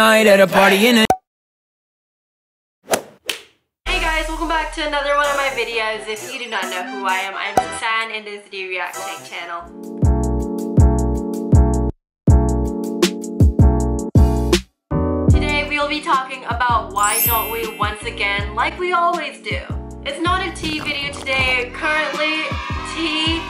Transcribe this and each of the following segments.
night at a party in a Hey guys, welcome back to another one of my videos. If you do not know who I am, I'm Soksan and this is the React Teng channel. Today we will be talking about why don't we once again, like we always do. It's not a tea video today. Currently, tea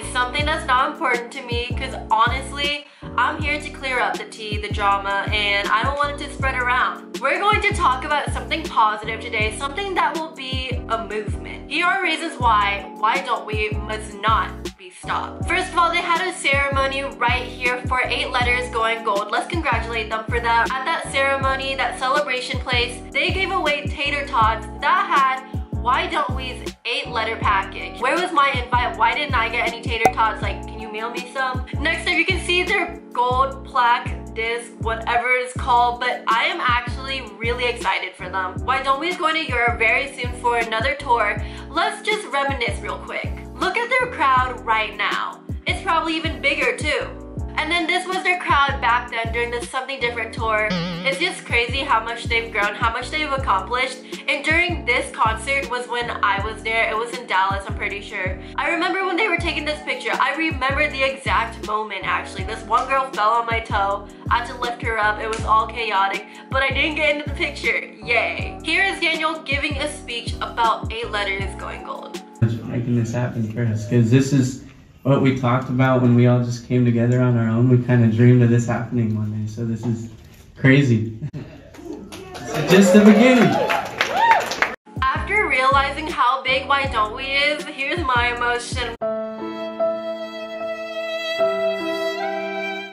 is something that's not important to me because honestly, I'm here to clear up the tea, the drama, and I don't want it to spread around. We're going to talk about something positive today, something that will be a movement. Here are reasons why, why don't we must not be stopped. First of all, they had a ceremony right here for eight letters going gold. Let's congratulate them for that. At that ceremony, that celebration place, they gave away tater tots that had why don't we's eight letter package? Where was my invite? Why didn't I get any tater tots? Like, can you mail me some? Next up, you can see their gold plaque disc, whatever it's called, but I am actually really excited for them. Why don't we's going to Europe very soon for another tour. Let's just reminisce real quick. Look at their crowd right now. It's probably even bigger too. And then this was their crowd back then during the Something Different tour. It's just crazy how much they've grown, how much they've accomplished. And during this concert was when I was there. It was in Dallas, I'm pretty sure. I remember when they were taking this picture. I remember the exact moment actually. This one girl fell on my toe. I had to lift her up. It was all chaotic, but I didn't get into the picture. Yay. Here is Daniel giving a speech about eight letters going gold. making this happen for us because this is what we talked about when we all just came together on our own. We kind of dreamed of this happening one day, so this is crazy. it's just the beginning. After realizing how big Why Don't We is, here's my emotion.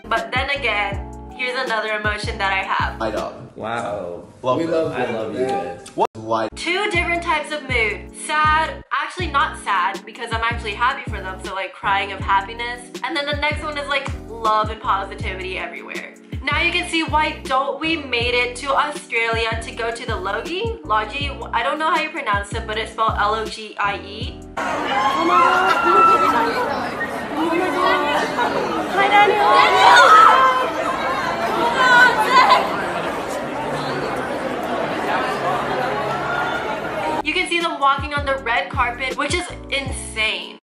But then again, here's another emotion that I have. Light up. Wow. Love we that. love I love you guys. What? Two different types of mood. Sad, actually not sad because I'm actually happy for them, so like crying of happiness. And then the next one is like love and positivity everywhere. Now you can see why don't we made it to Australia to go to the Logie? Logie? I don't know how you pronounce it, but it's spelled L-O-G-I-E. Oh my god! Oh my god! Hi Daniel! You can see them walking on the red carpet, which is insane.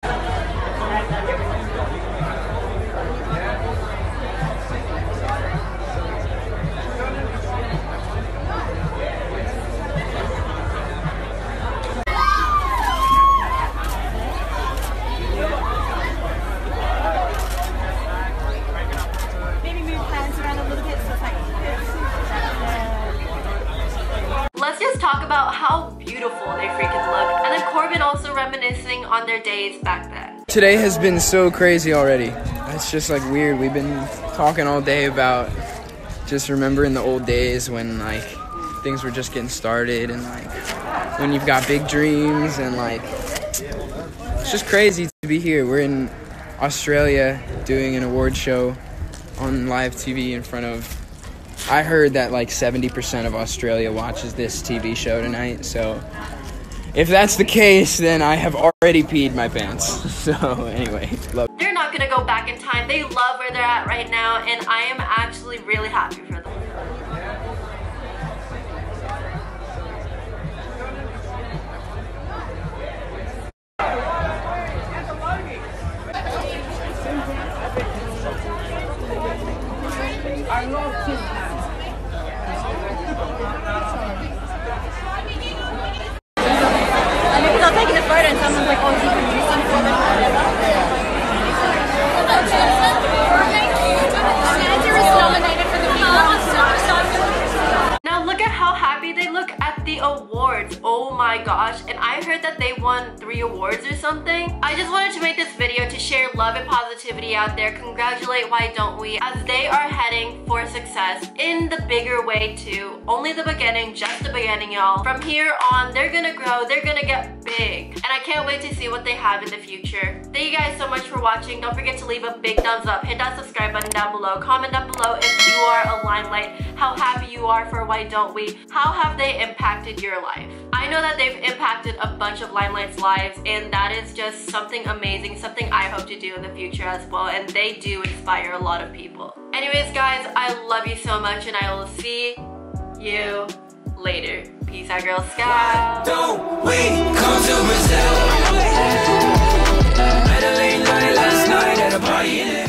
Talk about how beautiful they freaking look. And then Corbin also reminiscing on their days back then. Today has been so crazy already. It's just like weird. We've been talking all day about just remembering the old days when like things were just getting started and like when you've got big dreams and like it's just crazy to be here. We're in Australia doing an award show on live TV in front of I heard that like 70% of Australia watches this TV show tonight, so if that's the case, then I have already peed my pants. So anyway, love. They're not gonna go back in time. They love where they're at right now, and I am actually really happy for them. Gosh. And I heard that they won three awards or something. I just wanted to make this video to share love and positivity out there. Congratulate Why Don't We as they are heading for success in the bigger way too. Only the beginning, just the beginning y'all. From here on, they're gonna grow, they're gonna get big. And I can't wait to see what they have in the future. Thank you guys so much for watching. Don't forget to leave a big thumbs up, hit that subscribe button down below, comment down below if you are a Limelight, how happy you are for Why Don't We, how have they impacted your life? I know that they've impacted a bunch of Limelight's lives and that is just something amazing, something I hope to do in the future as well and they do inspire a lot of people. Anyways guys, I love you so much and I will see you later. Peace out Girl Scout. Don't we come to Brazil? Medellin night last night at a party